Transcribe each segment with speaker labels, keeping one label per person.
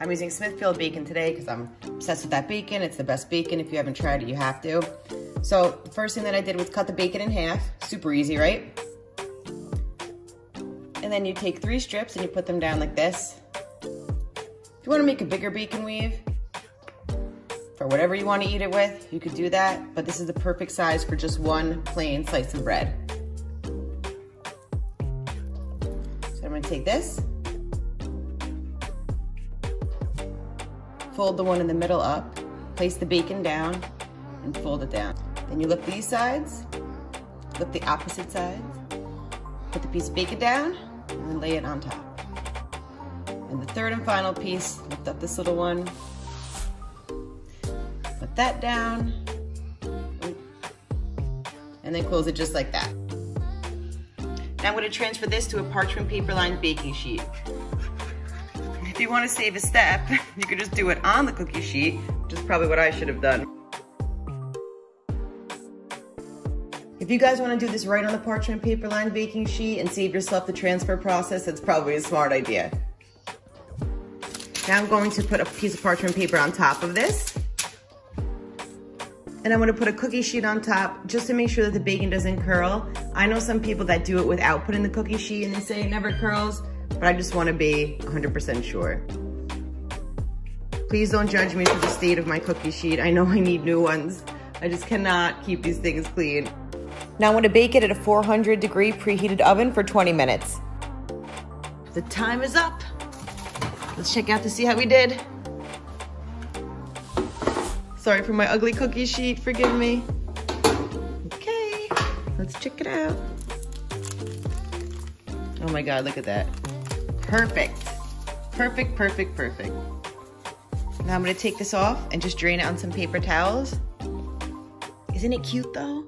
Speaker 1: I'm using Smithfield bacon today because I'm obsessed with that bacon. It's the best bacon. If you haven't tried it, you have to. So the first thing that I did was cut the bacon in half. Super easy, right? And then you take three strips and you put them down like this. If you want to make a bigger bacon weave, for whatever you want to eat it with, you could do that. But this is the perfect size for just one plain slice of bread. So I'm going to take this Fold the one in the middle up, place the bacon down, and fold it down. Then you lift these sides, lift the opposite sides, put the piece of bacon down, and then lay it on top. And the third and final piece, lift up this little one, put that down, and then close it just like that. Now I'm gonna transfer this to a parchment paper lined baking sheet. If you want to save a step, you could just do it on the cookie sheet, which is probably what I should have done. If you guys want to do this right on the parchment paper lined baking sheet and save yourself the transfer process, it's probably a smart idea. Now I'm going to put a piece of parchment paper on top of this. And I'm gonna put a cookie sheet on top just to make sure that the bacon doesn't curl. I know some people that do it without putting the cookie sheet and they say it never curls but I just wanna be 100% sure. Please don't judge me for the state of my cookie sheet. I know I need new ones. I just cannot keep these things clean. Now I'm gonna bake it at a 400 degree preheated oven for 20 minutes. The time is up. Let's check out to see how we did. Sorry for my ugly cookie sheet, forgive me. Okay, let's check it out. Oh my God, look at that. Perfect. Perfect, perfect, perfect. Now I'm gonna take this off and just drain it on some paper towels. Isn't it cute though?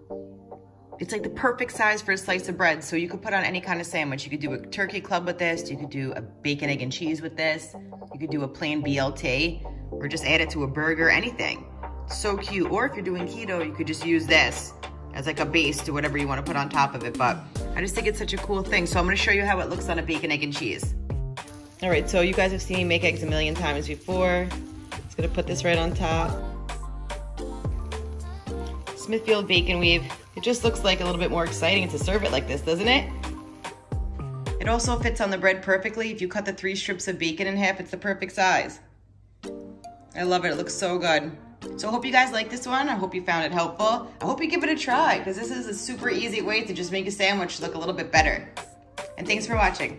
Speaker 1: It's like the perfect size for a slice of bread. So you could put on any kind of sandwich. You could do a turkey club with this. You could do a bacon, egg, and cheese with this. You could do a plain BLT or just add it to a burger, anything. So cute. Or if you're doing keto, you could just use this as like a base to whatever you want to put on top of it. But I just think it's such a cool thing. So I'm gonna show you how it looks on a bacon, egg, and cheese. All right, so you guys have seen me make eggs a million times before. Just gonna put this right on top. Smithfield bacon weave. It just looks like a little bit more exciting to serve it like this, doesn't it? It also fits on the bread perfectly. If you cut the three strips of bacon in half, it's the perfect size. I love it, it looks so good. So I hope you guys like this one. I hope you found it helpful. I hope you give it a try because this is a super easy way to just make a sandwich look a little bit better. And thanks for watching.